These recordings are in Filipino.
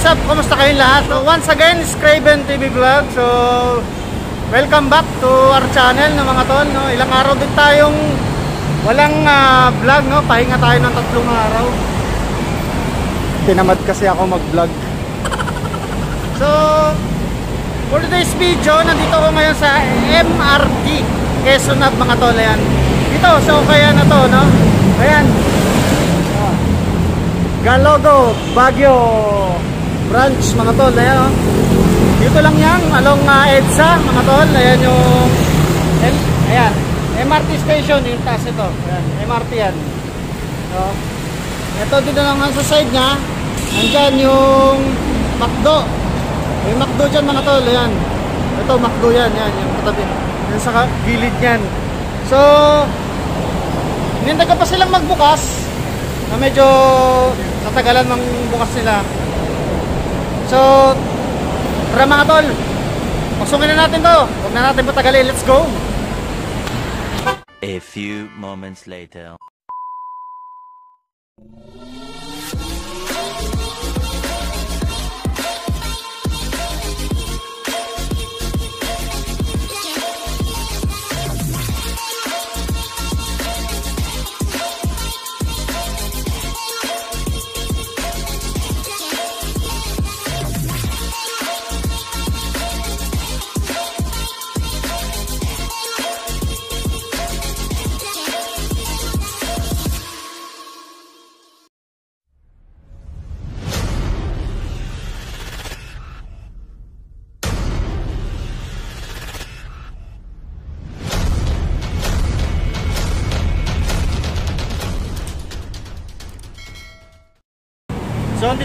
what's up? Kumusta kayong lahat? So, once again, Scriben TV Vlog. So, welcome back to our channel no, mga tol. No? Ilang araw din tayong walang ah, vlog. No? Pahinga tayo ng tatlong araw. Tinamad kasi ako mag-vlog. So, for today's video, nandito ako ngayon sa MRT Quezon Hub mga tol. Ayan. Dito, so kaya na to, no? Ayan. Galogo, Baguio branch mga tol. Ayan, oh. Dito lang yan, along uh, EDSA mga tol. Ayan yung M- ayan, MRT station yung taas ito. Ayan, MRT yan. So, ito dito lang sa side niya. Andyan yung McDo. Yung McDo dyan mga tol. Ayan. Ito McDo yan. Yan yung katabi. Yan sa gilid yan. So, Nindag pa silang magbukas na medyo natagalan ng bukas nila. So, tara mga tol, pagsungin na natin to. Huwag na natin patagalin. Let's go! A few moments later.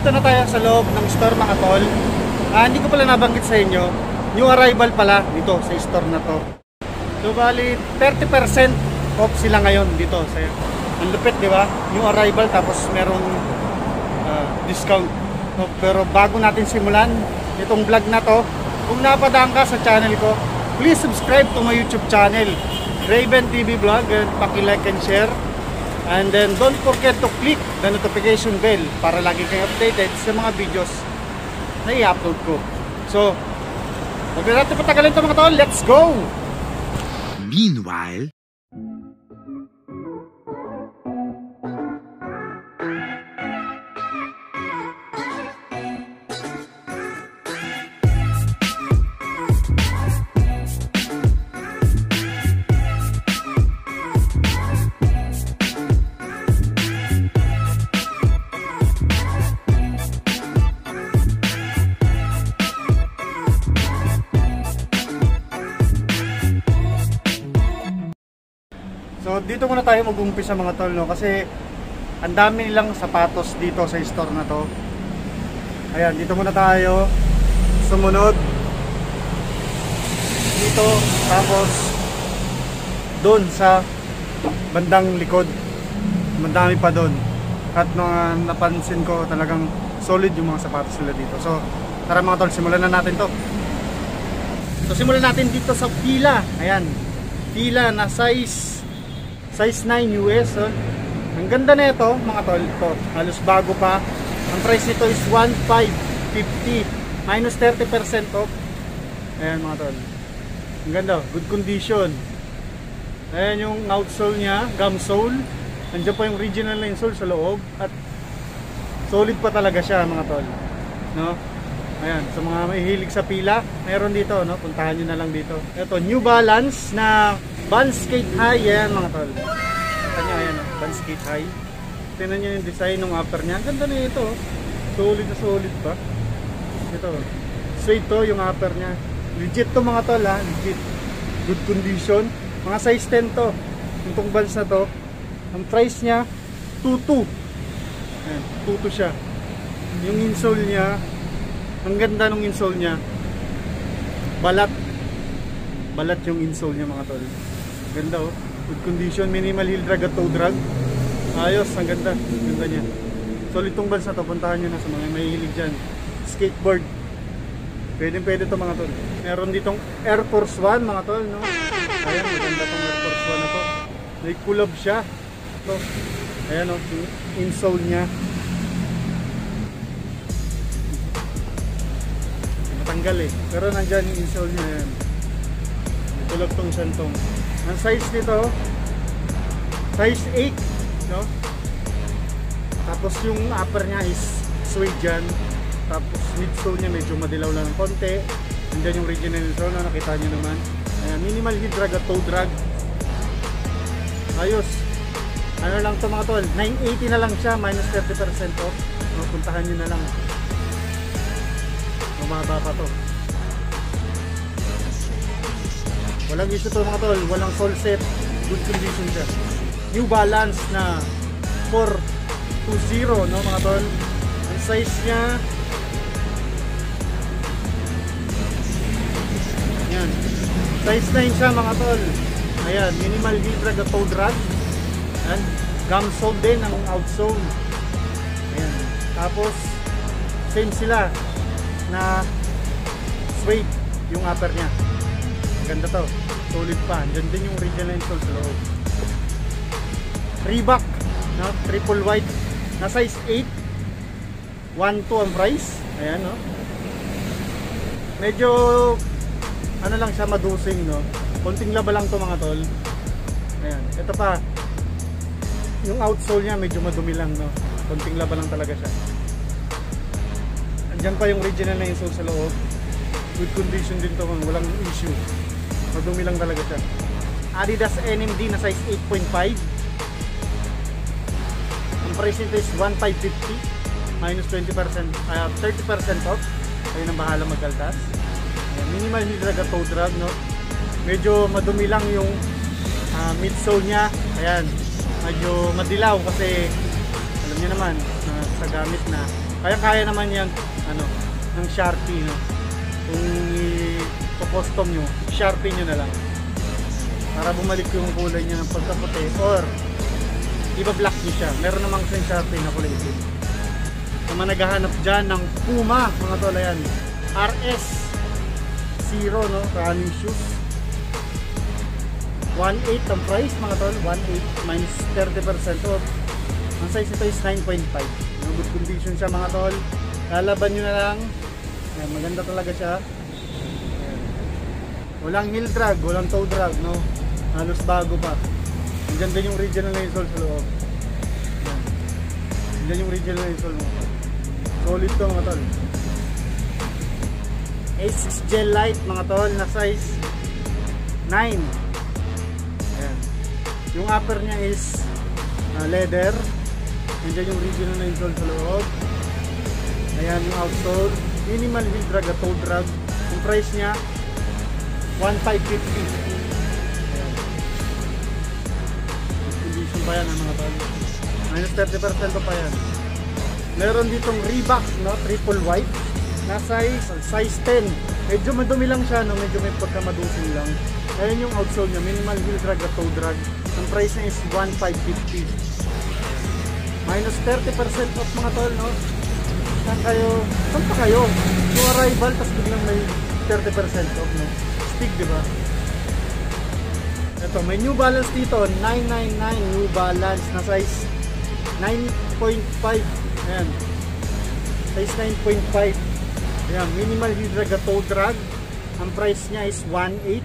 So, andito na tayo sa loob ng store mga tol. Ah, hindi ko pala nabanggit sa inyo, new arrival pala dito sa store na to. So, bali 30% off sila ngayon dito. Sa, ang lupit, di ba? New arrival tapos merong ah, discount. No, pero bago natin simulan itong vlog na to, kung napadaan ka sa channel ko, please subscribe to my YouTube channel, Raven TV Vlog, and paki-like and share. And then don't forget to click the notification bell para lagi kayong updated sa mga videos na i-upload ko. So, huwag na natin patagalin ito mga tol. Let's go! Meanwhile, dito muna tayo mag-umpisa mga tol, no? Kasi ang dami nilang sapatos dito sa store na to. Ayan, dito muna tayo. Sumunod. Dito, tapos doon sa bandang likod. Madami pa doon. At mga napansin ko talagang solid yung mga sapatos nila dito. So, tara mga tol, simulan na natin to. So, simulan natin dito sa pila. Ayan. Pila na size size 9 US. Oh. Ang ganda na ito, mga tol. Ito, halos bago pa. Ang price nito is 1,550 minus 30% off. Ayan mga tol. Ang ganda, good condition. Ayan yung outsole niya, gum sole. Andiyan pa yung original na insole sa loob at solid pa talaga siya mga tol. No? Ayan, sa mga mahihilig sa pila, meron dito, no? Puntahan nyo na lang dito. Ito, New Balance na Band Skate High, yan mga tol. Kita nyo, ayan, oh, Band Skate High. Tingnan nyo yung design ng upper niya. Ang ganda na ito, oh. solid na solid pa. Ito, straight to yung upper niya. Legit to mga tol, ha? Legit. Good condition. Mga size 10 to. Itong bands na to. Ang price niya, 2.2. Ayan, 2.2 siya. Yung insole niya, ang ganda ng insole niya. Balat. Balat yung insole niya mga tol. Ganda oh. Good condition, minimal heel drag at toe drag. Ayos, ang ganda. Ganda niya. Solid tong bands na to, puntahan nyo na sa mga mahihilig dyan. Skateboard. Pwede pwede to mga tol. Meron ditong Air Force One mga tol, no? Ayan, maganda tong Air Force One na to. May kulab siya. To. Ayan oh, yung insole niya. tinanggal eh. Pero nandyan yung insole niya yan. Tulog tong santong. Ang size nito, size 8, no? Tapos yung upper niya is suede yan. Tapos midsole niya medyo madilaw lang ng konti. Nandyan yung original insole na nakita niyo naman. Ayan, minimal heel drag at toe drag. Ayos. Ano lang to mga tol, 980 na lang siya, minus 30% off. Puntahan nyo na lang. Mababa pa to. Walang issue to mga tol, walang sol set, good condition siya. New Balance na 420 no mga tol. Ang size niya Yan. Size 9 siya mga tol. Ayan, minimal heel drag at toe drag. Ayan, gum sole din ang outsole. Ayan. Tapos, same sila na suede yung upper niya. Ganda to. Solid pa. Diyan din yung original insole sa loob. Reebok, no? Triple white na size 8. 1-2 ang price. Ayan, no? Medyo ano lang siya madusing, no? Konting laba lang to mga tol. Ayan. Ito pa. Yung outsole niya medyo madumi lang, no? Konting laba lang talaga siya. Andyan pa yung original na insole sa loob. Good condition din to, man. walang issue. Madumi lang talaga siya. Adidas NMD na size 8.5. Ang price nito is 1,550 minus 20%, uh, 30% off. Kayo nang bahala magkaltas. Minimal drag at toe drag, no? Medyo madumi lang yung ah, midsole niya. Ayan, medyo madilaw kasi alam niyo naman na sa gamit na kaya-kaya naman yan ano ng Sharpie no kung i-custom nyo. Sharpie nyo na lang. Para bumalik yung kulay niya ng pagkaputi. Or iba black nyo siya. Meron namang isang Sharpie na kulay itim mga naghahanap dyan ng Puma mga tol ayan. RS 0 no? Running shoes. 1.8 ang price mga tol. 1.8 minus 30% off. Ang size nito is 9.5 no, good condition siya mga tol. Lalaban nyo na lang. Ayan, maganda talaga siya. Walang heel drag walang toe drag no halos bago pa Diyan din yung original na insole sa loob. Diyan yung original na insole tol solid to mga tol A6 Gel Light mga tol na size 9 Ayan. Yung upper niya is uh, leather. Nandiyan yung original na insole sa loob. Ayan yung outsole. Minimal heel drag at toe drag. Yung price niya 1,550. Ayan. Good Condition pa yan mga tol. Minus 30% pa yan. Meron ditong Reebok, no? Triple white na size, size 10. Medyo madumi lang siya, no? medyo may pagkamadusing lang. Ayan yung outsole niya, minimal heel drag at toe drag. Ang price niya is 1,550. Minus 30% off mga tol, no? Saan kayo? Saan pa kayo? Yung arrival, tapos biglang may 30% off, no? Stig, di ba? Ito, may New Balance dito, 999 New Balance na size 9.5. Ayan. Size 9.5. Ayan, minimal at toe drag. Ang price niya is 1.8.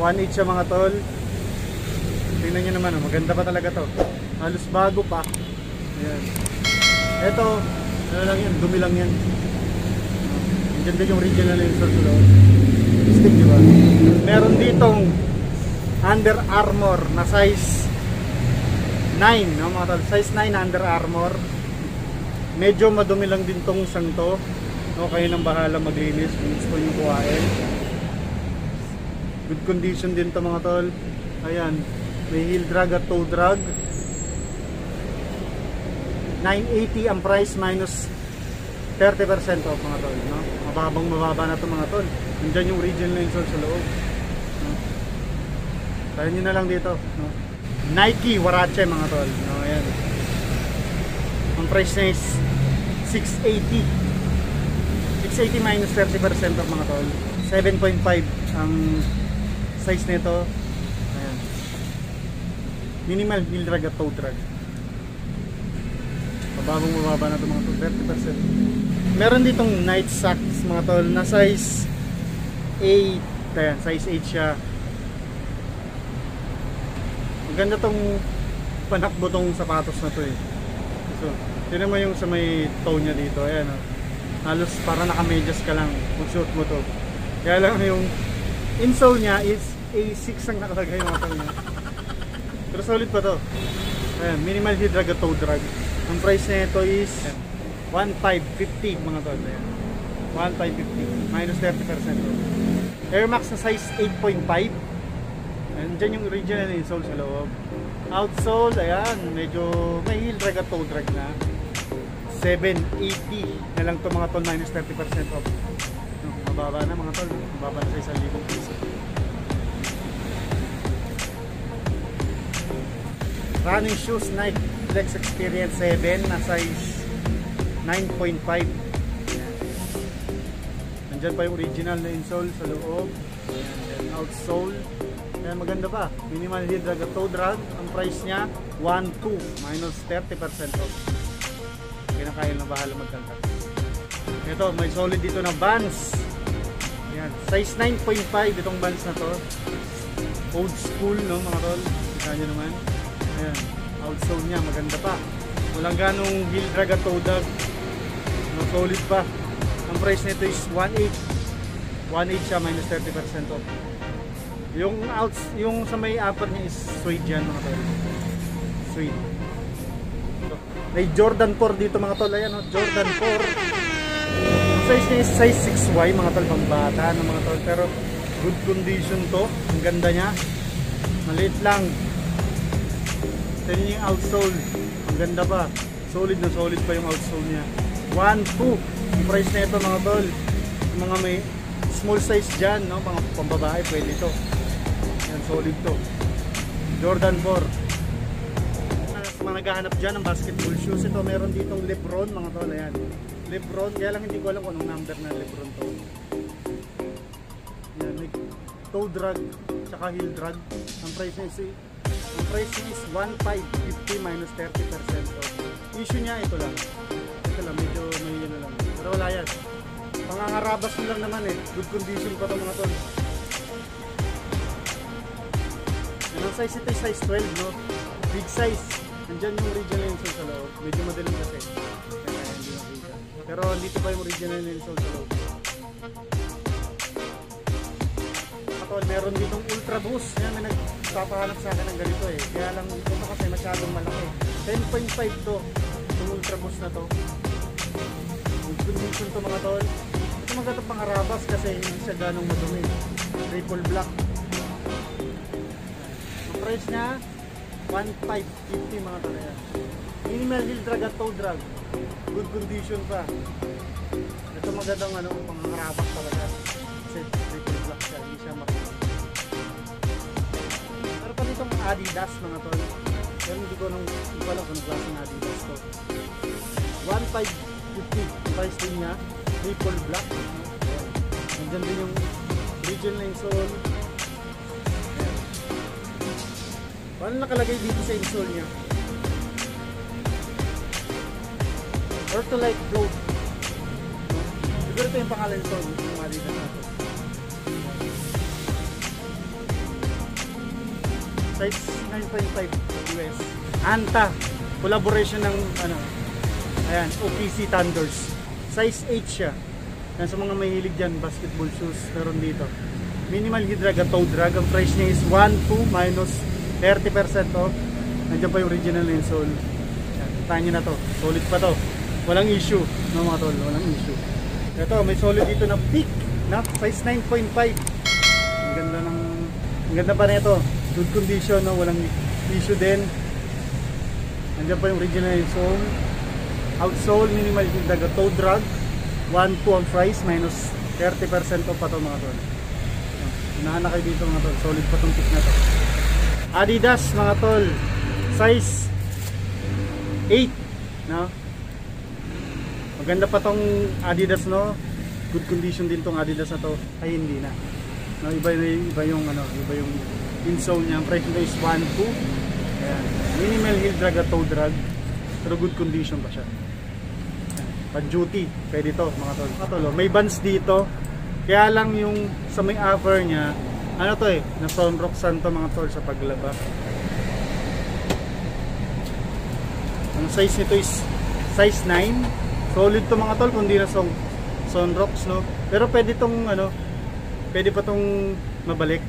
1.8 siya mga tol. Tingnan nyo naman, oh, maganda pa talaga to. Halos bago pa. Ayan. Ito, ano lang yan, dumi lang yan. Ang ganda yung original insole sa loob. Stick, di ba? Meron ditong Under Armour na size 9, no mga tol? Size 9 Under Armour. Medyo madumi lang din tong isang to. No, kayo nang bahala maglinis kung gusto nyo kuhain. Good condition din to mga tol. Ayan, may heel drag at toe drag. 980 ang price minus 30% off mga tol, no? Mababang mababa na to mga tol. Nandiyan yung original insole sa loob. No? Tayo nyo na lang dito, no? Nike Warache mga tol, no? Ayan. Ang price niya is 680. 680 minus 30% off mga tol. 7.5 ang size nito. Ayan. Minimal heel drag at toe drag. Mababang mababa na ito mga to, 30%. Meron ditong night socks mga tol, na size 8. Ayan, size 8 siya. Maganda tong panakbo tong sapatos na to eh. So, tinan mo yung sa may toe niya dito. Ayan oh. Halos para nakamedyas ka lang kung suot mo to. Kaya lang yung insole niya is A6 ang nakalagay mga tol. Pero solid pa to. Ayan, minimal heel drag at toe drag. Ang price na ito is 1,550 mga tol. Ayan. 1,550 minus 30% to. Air Max na size 8.5. Andyan yung original insole sa loob. Outsole, ayan, medyo may heel drag at toe drag na. 780 na lang to mga tol minus 30% off. No, mababa na mga tol. Mababa na sa 1,000 piso. Running shoes Nike Flex Experience 7 na size 9.5. Nandyan pa yung original na insole sa loob. Then outsole. Ayan, maganda pa. Minimal heel drag at toe drag. Ang price niya, 1.2 minus 30% off. Kinakain na bahala magkaltas. Ito, may solid dito na Vans. Ayan, size 9.5 itong Vans na to. Old school, no mga tol. Kita nyo naman. Ayan, outsole niya, maganda pa. Walang ganong heel drag at toe drag. No, solid pa. Ang price nito is 1.8. 1.8 siya minus 30% off. Yung outs, yung sa may upper niya is suede yan mga tol. Suede. May Jordan 4 dito mga tol. Ayan o, Jordan 4. Ang size niya is size 6Y mga tol. Pambata na mga tol. Pero good condition to. Ang ganda niya. Maliit lang. Niyo yung outsole. Ang ganda pa. Solid na solid pa yung outsole niya. 1.2 ang price na ito mga tol. Yung mga may small size dyan, no? mga pambabae, pwede ito. Yan, solid to. Jordan 4. Sa mga naghahanap dyan ng basketball shoes, ito meron ditong Lebron mga tol. Ayan. Lebron, kaya lang hindi ko alam kung anong number na Lebron to. Yan, may toe drag, tsaka heel drag. Ang price niya is, ang price is 1,550 minus 30% off. Issue niya ito lang. Pero wala yan. Pangangarabas mo lang naman eh. Good condition pa ito mga tol. Yan ang size ito size 12 no. Big size. Nandyan yung original insole sa loob. Medyo madaling kasi. Kaya hindi nakita. Pero dito pa yung original insole sa loob. Katol, meron ditong Ultra Boost. Yan, may nagpapahanap sa akin ng ganito eh. Kaya lang ito kasi masyadong malaki. 10.5 to. Yung Ultra Boost na to. Condition to mga tol. Ito maganda pang arabas kasi hindi siya ganong madumi. Triple black. Ang price niya, 1,550 mga tol. Minimal heel drag at toe drag. Good condition pa. Ito magandang ano, pang arabas talaga. Kasi triple black siya, hindi siya makita. Pero pa ditong Adidas mga tol. Pero hindi ko nung hindi kung klaseng Adidas to. 1,550 price din niya. Triple black. Nandyan din yung original insole. Ayan. Paano nakalagay dito sa insole niya? Ortholite Float. No? Siguro ito yung pangalan nito. Yung Adidas na to. Size 9.5 US. Anta. Collaboration ng ano, Ayan, OPC Thunders. Size 8 siya. Yan sa mga mahilig dyan, basketball shoes, meron dito. Minimal heel drag at toe drag. Ang price niya is 1,2 minus 30% off. Nandiyan pa yung original na insole. Yan, tahan nyo na to. Solid pa to. Walang issue. No mga tol, walang issue. Ito, may solid dito na peak. Na, size 9.5. Ang ganda ng, ang ganda pa nito. Good condition, no? walang issue din. Nandiyan pa yung original insole outsole minimal yung daga toe drag 1 2 ang price minus 30% off pa to mga tol. Unahan na kayo dito mga tol. Solid pa tong tip na to. Adidas mga tol. Size 8 no? Maganda pa tong Adidas no? Good condition din tong Adidas na to. Ay hindi na. No, iba, iba yung ano iba yung insole niya. Price nito is 1 2 Ayan. minimal heel drag at toe drag. Pero good condition pa siya pan duty pwede to mga tol. Mga tol oh, may bands dito. Kaya lang yung sa may upper niya ano to eh na sunroxan to mga tol sa paglaba. Ang size nito is size 9 solid to mga tol kundi na song sunrocks no? Pero pwede tong ano pwede pa tong mabalik.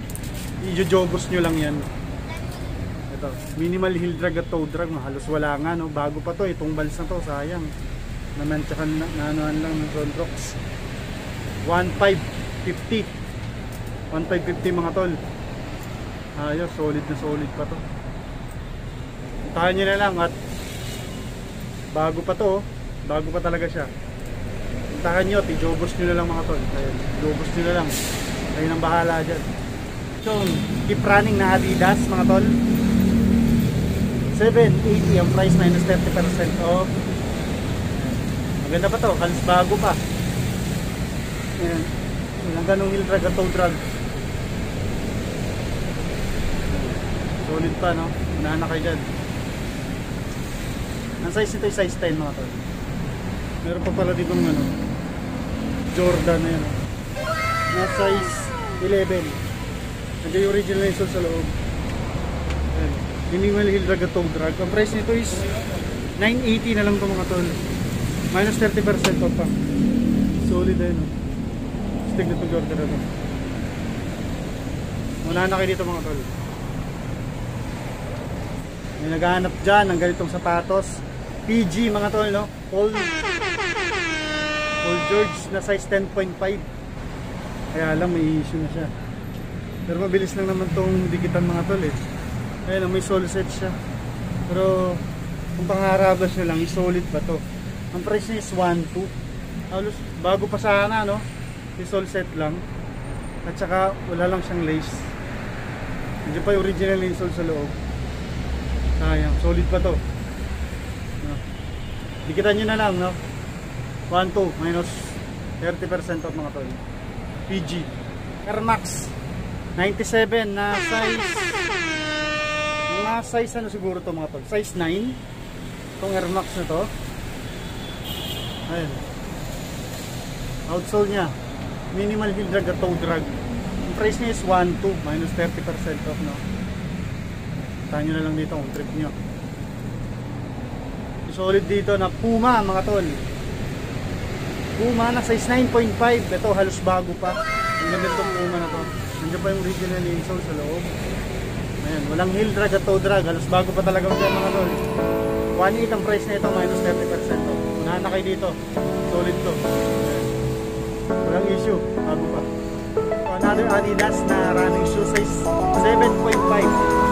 I-jogos nyo lang yan. Ito minimal hill drag at tow drag halos wala nga no? Bago pa to itong bals na to sayang namantsakan na, na anuhan lang ng sunrocks 1550 1550 mga tol. Ayos solid na solid pa to. Tahan nyo na lang at bago pa to oh. bago pa talaga siya. Puntahan nyo at i-jobos nyo na lang mga tol. Ayun, jobos nyo na lang. Kayo nang bahala dyan. So keep running na adidas mga tol. 780 ang price minus 30% off maganda pa to halos bago pa. Ayan. Ang ganong hill drag at tow drag solid pa no? Unahan na kayo dyan. Ang size nito ay size 10 mga tol. Meron pa pala dito ano Jordan na oh. na size 11 nandiyan yung original na sa loob. Ayan. minimal hill drag at tow drag ang price nito is 980 na lang to mga tol minus 30% off pa. Solid yun oh. stick na Jordan na to. Na kayo dito mga tol. May naghahanap dyan ng ganitong sapatos. PG mga tol no? Paul Paul George na size 10.5 kaya lang may issue na siya. Pero mabilis lang naman tong dikitan mga tol eh. Ayun may solid set siya. Pero kung pangarabas nyo lang solid pa to ang price niya is 1.2 halos bago pa sana no? Isol set lang. At saka wala lang siyang lace. Hindi pa yung original insole sa loob. Sayang. Solid pa to. No. dikitan nyo na lang no? 1.2 minus 30% off mga tol. PG Air Max. 97 na size mga size ano siguro to mga tol? Size 9 itong Air Max na to ayun outsole nya minimal heel drag at toe drag ang price niya is 1.2 minus 30% off no? Tahan na lang dito kung trip nyo solid dito na Puma mga tol. Puma na size 9.5 ito halos bago pa. Ang ganda itong Puma na to. Nandiyan pa yung original insole sa loob. Ayan walang heel drag at toe drag halos bago pa talaga dyan mga tol. 1.8 ang price na ito minus 30% off unahan na kayo dito. Solid to. Walang issue. Bago pa. Another Adidas na running shoe size 7.5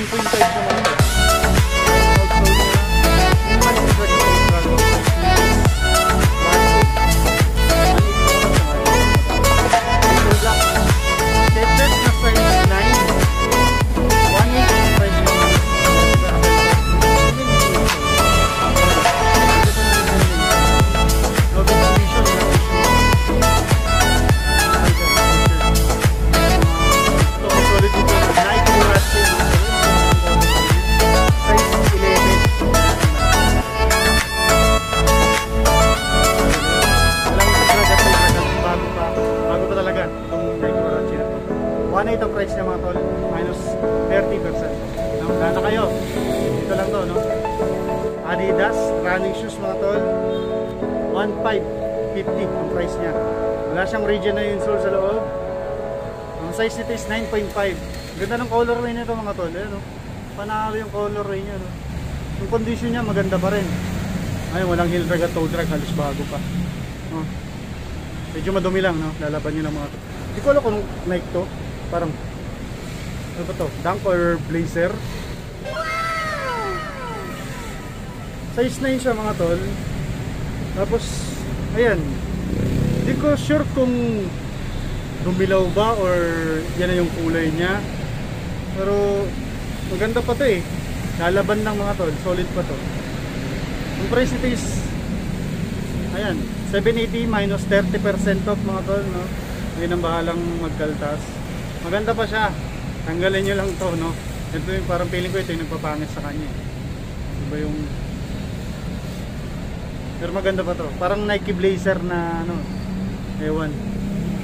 Size 9.5 naman 30%. No? Wala na kayo. Dito lang to, no? Adidas running shoes mga tol. 1.550 ang price niya. Wala siyang regional insole sa loob. Ang size nito is 9.5. Ganda ng colorway nito mga tol. Ayan, no? Panalo yung colorway niya. No? Yung condition niya maganda pa rin. Ay, walang heel drag at toe drag. Halos bago pa. No? Medyo madumi lang. No? Lalaban niyo ng mga. Hindi ko alam kung Nike to. Parang ano ba to? Dunk or blazer? Size 9 siya mga tol. Tapos, ayan. Hindi ko sure kung dumilaw ba or yan na yung kulay niya. Pero, maganda pa to eh. Lalaban lang mga tol. Solid pa to. Ang price nito is, ayan, 780 minus 30% off mga tol, no? Ngayon ang bahalang magkaltas. Maganda pa siya. Tanggalin nyo lang to, no? Ito yung parang feeling ko ito yung nagpapangit sa kanya. eh. Iba yung pero maganda pa to. Parang Nike Blazer na ano. Ewan.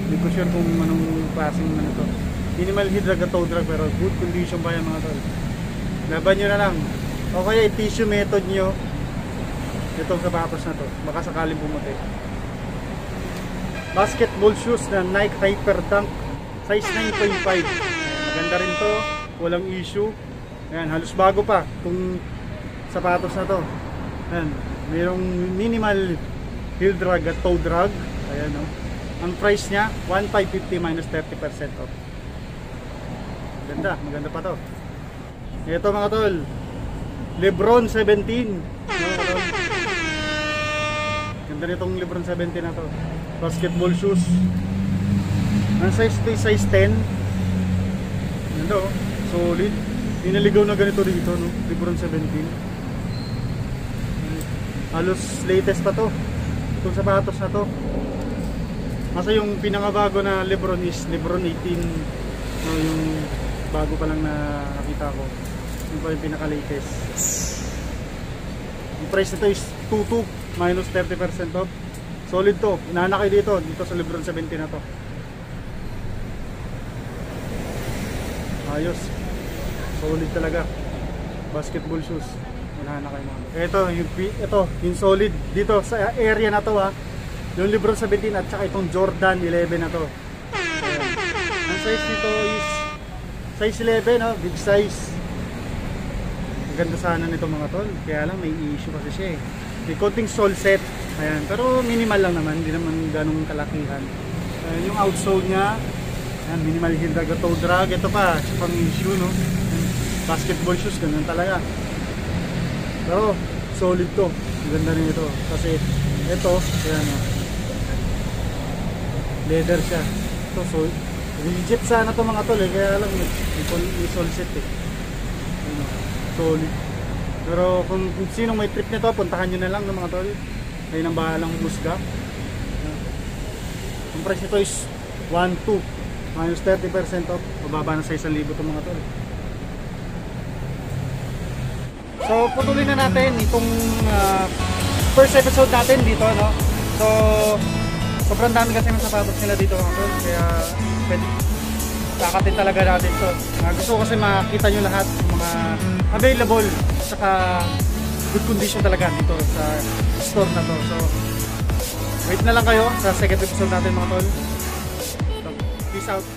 Hindi ko sure kung anong klaseng ano to. Minimal heat drag toe drag pero good condition pa yan mga tol. Laban nyo na lang. O kaya i-tissue method nyo itong sapatos na to. Baka sakaling pumuti. Basketball shoes na Nike Hyper Dunk size 9.5. Maganda rin to. Walang issue. Ayan, halos bago pa kung sapatos na to. Ayan, mayroong minimal heel drag at toe drag. Ayan no. Ang price niya 1,550 minus 30% off. Ganda, maganda pa to. Ito mga tol. Lebron 17. No, tol? Ganda nitong Lebron 17 na to. Basketball shoes. Ang size is size 10. Ganda oh. Solid. Inaligaw na ganito dito no. Lebron 17 halos latest pa to. Itong sapatos na to. Masa yung pinakabago na Lebron is Lebron 18 no, yung bago pa lang na nakita ko. Yung pa yung pinaka latest yung price nito is 22 minus 30% off. Solid to. Inaana kayo dito dito sa Lebron 17 na to ayos solid talaga. Basketball shoes. Wala na ito yung ito yung solid. Dito sa area na to ha. Yung Lebron 17 at saka itong Jordan 11 na to. Ayan. ang size nito is size 11 no big size. Ang ganda sana nito mga tol. Kaya lang may issue kasi siya eh. May konting sole set. Ayan. Pero minimal lang naman. Hindi naman ganong kalakihan. Ayan, yung outsole nya ayan, minimal heel drag toe drag ito pa. Isa pang issue no? Basketball shoes ganun talaga. Pero solid to. Ang ganda rin ito. Kasi ito ayan o leather siya. Ito so rigid sana to mga tol eh. Kaya may sole set eh. Ayan, o. solid. Pero kung, kung sinong may trip nito puntahan nyo na lang ng mga tol. Kayo nang bahalang musga. Ang price nito is 1.2 minus 30% off mababa na sa 1,000 to mga tol So, putuloy na natin itong ah, first episode natin dito, no? So, sobrang dami kasi ng sapatos nila dito, mga tol. Kaya, pwede, kakatin talaga natin to. Ah, gusto ko kasi makita nyo lahat ng mga available, saka good condition talaga dito sa store na to. So, wait na lang kayo sa second episode natin, mga tol. So